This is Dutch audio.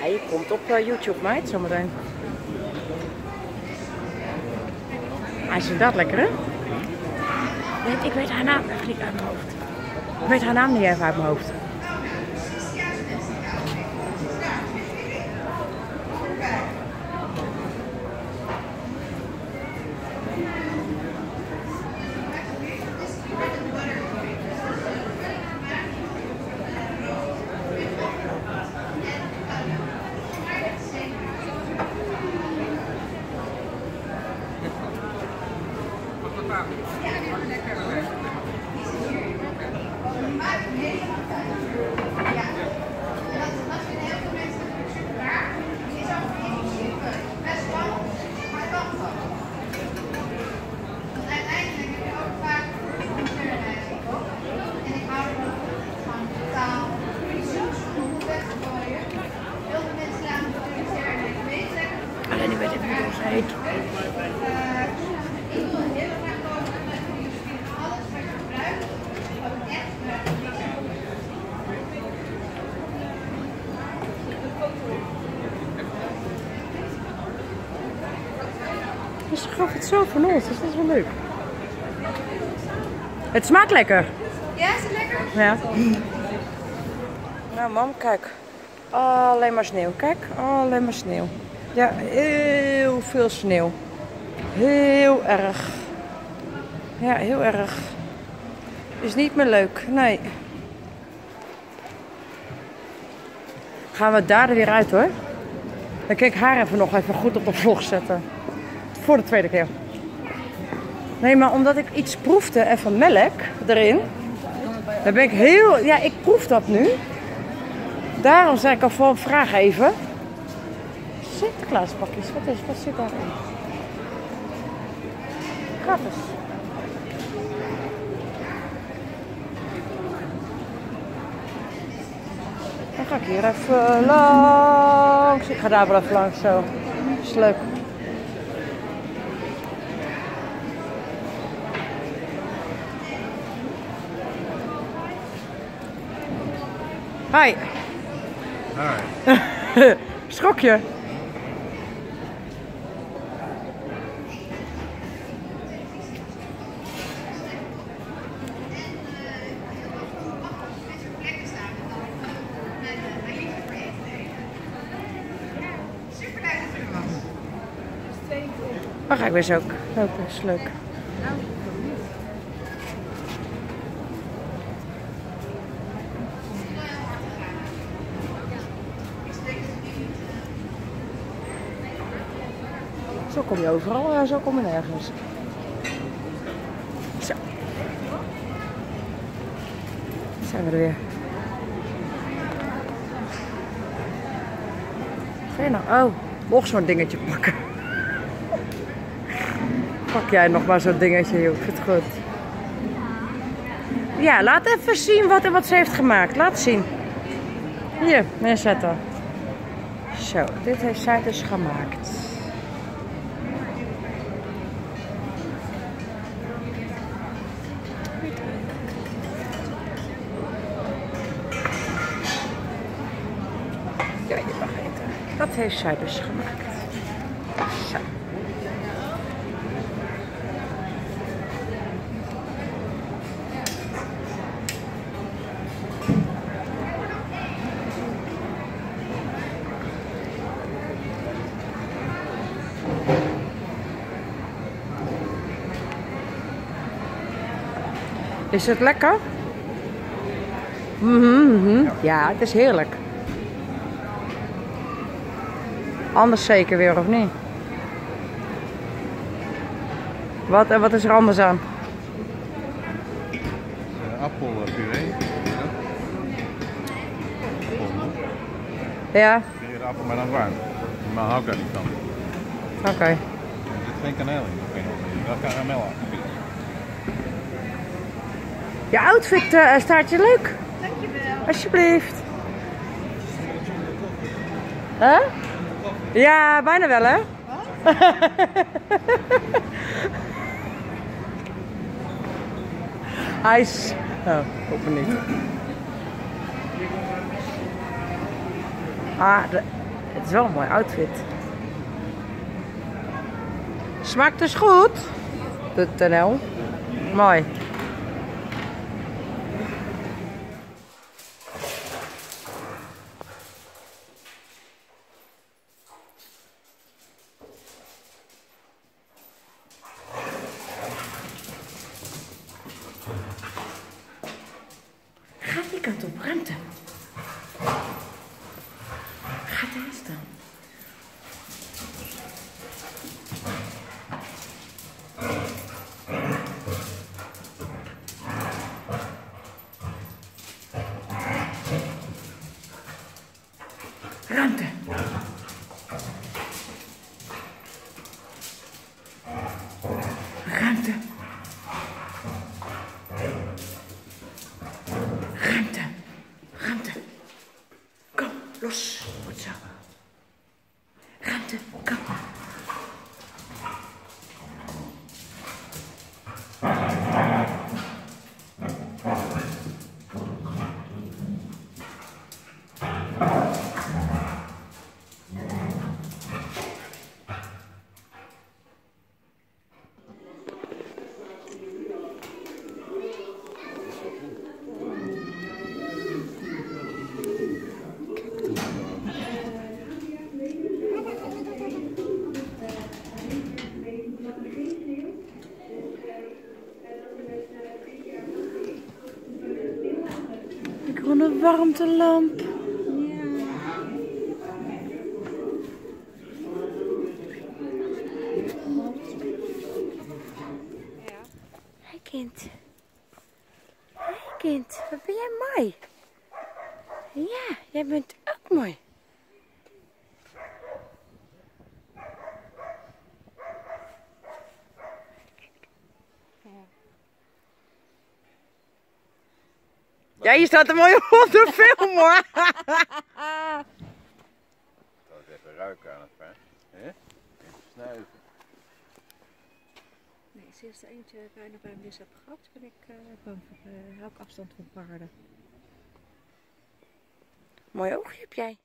Hij komt op eh, YouTube, meid, zometeen. Hij is inderdaad lekker, hè? Ik weet haar naam even niet uit mijn hoofd. Ik weet haar naam niet even uit mijn hoofd. Alleen ik weet even niet hoe ze heet. Dus ze gaf het zo van ons, dus dat is wel leuk. Het smaakt lekker. Ja, is het lekker? Ja. Nou, mam, kijk. Alleen maar sneeuw. Kijk, alleen maar sneeuw. Ja, heel veel sneeuw. Heel erg. Ja, heel erg. Is niet meer leuk, nee. Gaan we daar er weer uit hoor. Dan kan ik haar even nog even goed op de vlog zetten. Voor de tweede keer. Nee, maar omdat ik iets proefde, even melk erin. Dan ben ik heel... Ja, ik proef dat nu. Daarom zei ik al van vraag even. Sinterklaaspakjes, wat, is, wat zit daarin? Gratis. Dan ga ik hier even langs. Ik ga daar wel even langs zo. Is leuk. Hi. Hi. Schrok je? Dan ga ik weer zo ook lopen, is leuk. Zo kom je overal, en zo kom je nergens. Zo. Zijn we er weer. Ga je nou? Oh, nog zo'n dingetje pakken. Pak jij nog maar zo'n dingetje, joh. Ik vind het goed. Ja, laat even zien wat, wat ze heeft gemaakt. Laat zien. Hier, neerzetten. Zo, dit heeft zij dus gemaakt. Ja, je mag eten. Dat heeft zij dus gemaakt. Is het lekker? Mhm, mhm. Ja, het is heerlijk. Anders zeker weer, of niet? Wat, en wat is er anders aan? Uh, appelpuree. Appel, Ja, de appel maar dan warm. Maar hou ik daar niet van. oké. Er zit geen kaneel in. Wel karamel. Je outfit eh, staat je leuk. Dankjewel. Alsjeblieft. Hè? Ja, bijna wel hè? Hij is... Oh, hoop niet. Ah, de- het is wel een mooi outfit. Smaakt dus goed? De toneel. Mooi. Warmtelamp. Hé kind. Hé kind, wat ben jij mooi. Ja, jij bent ook mooi. Ja, je staat er mooi op de film hoor. Ik zal eens even ruiken aan het paard. Hè? Even snuiven. Nee, sinds de eentje bijna bij mis heb gehad, ben ik uh, bang voor, uh, hou ik afstand van paarden. Mooi oogje heb jij.